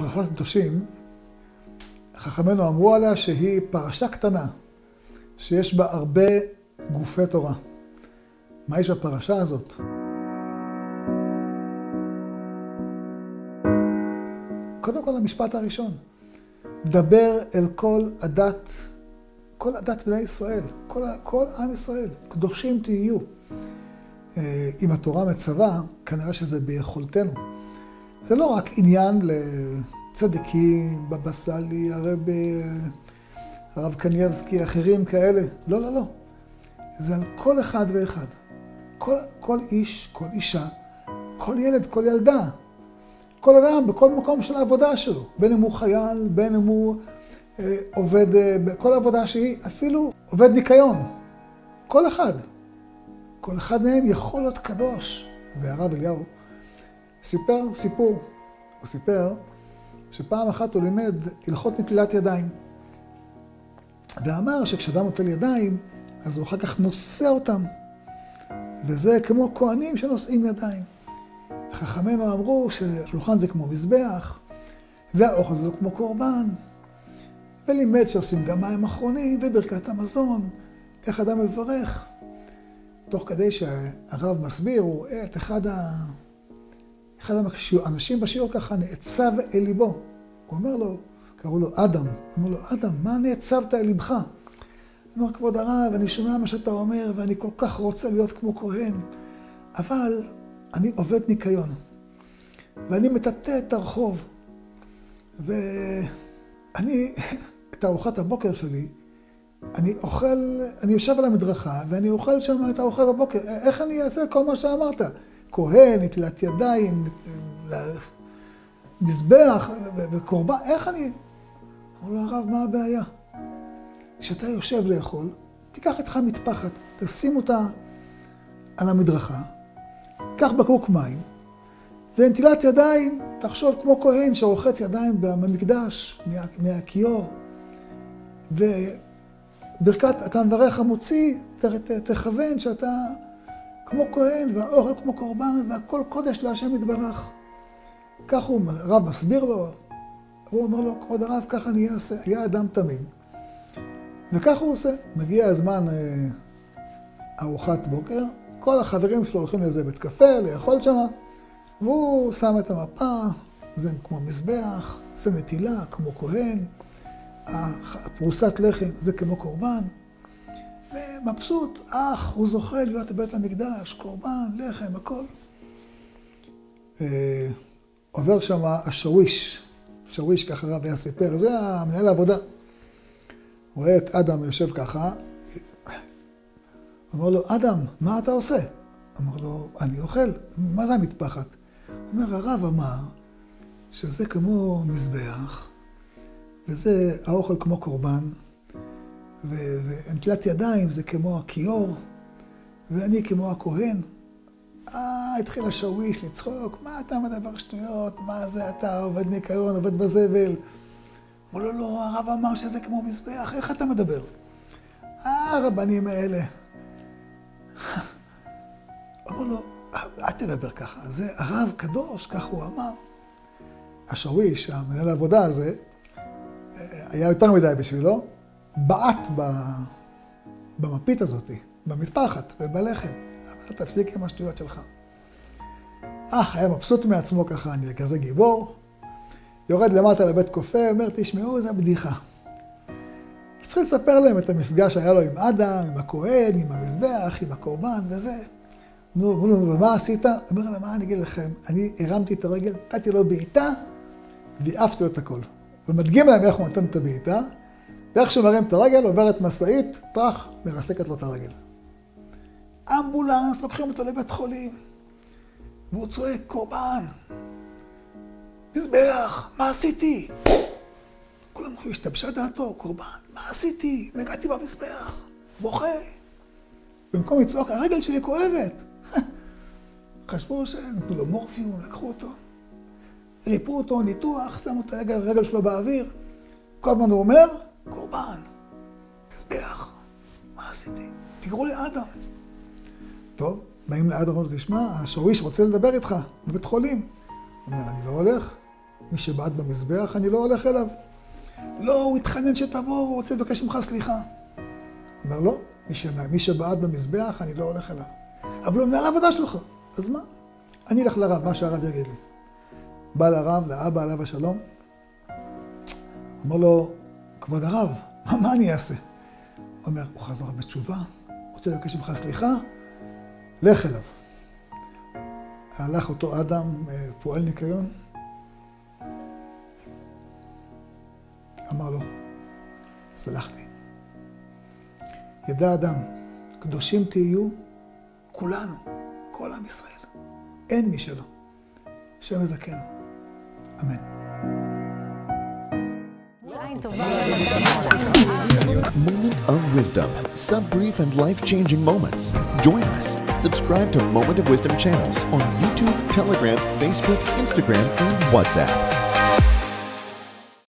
פרשת קדושים, חכמינו אמרו עליה שהיא פרשה קטנה, שיש בה הרבה גופי תורה. מה יש בפרשה הזאת? קודם כל המשפט הראשון, דבר אל כל הדת, כל הדת בני ישראל, כל, כל עם ישראל, קדושים תהיו. אה, אם התורה מצווה, כנראה שזה ביכולתנו. זה לא רק עניין לצדיקים, בבא סאלי, הרב, הרב קנייבסקי, אחרים כאלה. לא, לא, לא. זה על כל אחד ואחד. כל, כל איש, כל אישה, כל ילד, כל ילדה. כל אדם בכל מקום של העבודה שלו. בין אם הוא חייל, בין אם הוא אה, עובד אה, בכל עבודה שהיא, אפילו עובד ניקיון. כל אחד. כל אחד מהם יכול להיות קדוש. והרב אליהו סיפר סיפור. הוא סיפר שפעם אחת הוא לימד הלכות נטילת ידיים. ואמר שכשאדם נוטל ידיים, אז הוא אחר כך נושא אותם. וזה כמו כהנים שנושאים ידיים. חכמינו אמרו ששולחן זה כמו מזבח, והאוכל זה כמו קורבן. ולימד שעושים גם מים אחרונים וברכת המזון, איך אדם מברך. תוך כדי שהרב מסביר, הוא רואה את אחד, ה... אחד האנשים בשיעור ככה נעצב אל ליבו. הוא אומר לו, קראו לו אדם, הוא אומר לו, אדם, מה נעצבת אל ליבך? הוא אומר, כבוד הרב, אני שומע מה שאתה אומר, ואני כל כך רוצה להיות כמו כהן, אבל אני עובד ניקיון, ואני מטאטא את הרחוב, ואני, את ארוחת הבוקר שלי, אני אוכל, אני יושב על המדרכה ואני אוכל שם את ארוחת הבוקר. איך אני אעשה כל מה שאמרת? כהן, נטילת ידיים, מזבח וקורבן, איך אני... אמר לו הרב, מה הבעיה? כשאתה יושב לאכול, תיקח איתך מטפחת, תשים אותה על המדרכה, קח בקבוק מים, ונטילת ידיים, תחשוב כמו כהן שרוחץ ידיים במקדש, מהכיור. וברכת, אתה מברך המוציא, תכוון שאתה כמו כהן, והאוכל כמו קורבן, והכל קודש להשם יתברך. כך הוא, הרב מסביר לו, הוא אומר לו, כבוד הרב, ככה אני אעשה. היה אדם תמים. וכך הוא עושה. מגיע הזמן אה, ארוחת בוקר, כל החברים שלו הולכים לאיזה בית קפה, לאכול שמה, והוא שם את המפה, זה כמו מזבח, זה נטילה, כמו כהן, הפרוסת לחם זה כמו קורבן. ומבסוט, אך, הוא זוכה להיות בבית המקדש, קורבן, לחם, הכל. אה, עובר שם השוויש, שוויש ככה רב היה סיפר, זה המנהל העבודה. רואה את אדם יושב ככה, אומר לו, אדם, מה אתה עושה? אמר לו, אני אוכל. מה זה המטפחת? אומר, הרב אמר שזה כמו מזבח, וזה האוכל כמו קורבן, ונטילת ידיים זה כמו הכיור, ואני כמו הכהן. אה, התחיל השוויש לצחוק, מה אתה מדבר שטויות, מה זה אתה עובד ניקיון, עובד בזבל. אמרו לו, לא, הרב אמר שזה כמו מזבח, איך אתה מדבר? אה, הרבנים האלה. אמרו לו, אל תדבר ככה, זה הרב קדוש, כך הוא אמר. השוויש, המנהל העבודה הזה, היה יותר מדי בשבילו, בעט במפית הזאת, במטפחת ובלחם. אמר, תפסיק עם השטויות שלך. אך, היה מבסוט מעצמו ככה, אני כזה גיבור. יורד למטה לבית קופה, אומר, תשמעו, זו בדיחה. צריך לספר להם את המפגש שהיה לו עם אדם, עם הכהן, עם המזבח, עם הקורבן וזה. אמרו לו, ומה עשית? אומר להם, מה אני אגיד לכם? אני הרמתי את הרגל, נתתי לו בעיטה, ועפתי לו את הכל. ומדגים להם איך הוא נתן את הבעיטה, ואיך שהוא מרים את הרגל, עוברת משאית, טראח, מרסקת לו את הרגל. אמבולנס, לוקחים אותו לבית חולים, והוא צועק, קורבן, מזבח, מה עשיתי? כולם אומרים, השתבשה דעתו, קורבן, מה עשיתי? נגעתי במזבח, בוכה. במקום לצעוק, הרגל שלי כואבת. חשבו שנתנו לו מורפיום, לקחו אותו, ריפו אותו, ניתוח, שמו את הרגל, הרגל שלו באוויר. כל הזמן הוא אומר, קורבן, מזבח, מה עשיתי? תקראו לאדם. טוב, באים לאדם, אומרים לו, תשמע, השוויש רוצה לדבר איתך בבית חולים. הוא אומר, אני לא הולך, מי שבעט במזבח, אני לא הולך אליו. לא, הוא התחנן שתבוא, הוא רוצה לבקש ממך סליחה. הוא אומר, לא, מי, ש... מי שבעט במזבח, אני לא הולך אליו. אבל הוא מנהל העבודה שלך, אז מה? אני אלך לרב, מה שהרב יגיד לי. בא לרב, לאבא עליו השלום, אומר לו, כבוד הרב, מה, מה אני אעשה? אומר, הוא חזר בתשובה, רוצה לבקש ממך סליחה, לך אליו. הלך אותו אדם, אה, פועל ניקיון, אמר לו, סלחתי. ידע אדם, קדושים תהיו כולנו, כל עם ישראל. אין מי שלא. השם יזכנו. אמן. Moment of Wisdom. Some brief and life changing moments. Join us. Subscribe to Moment of Wisdom channels on YouTube, Telegram, Facebook, Instagram, and WhatsApp.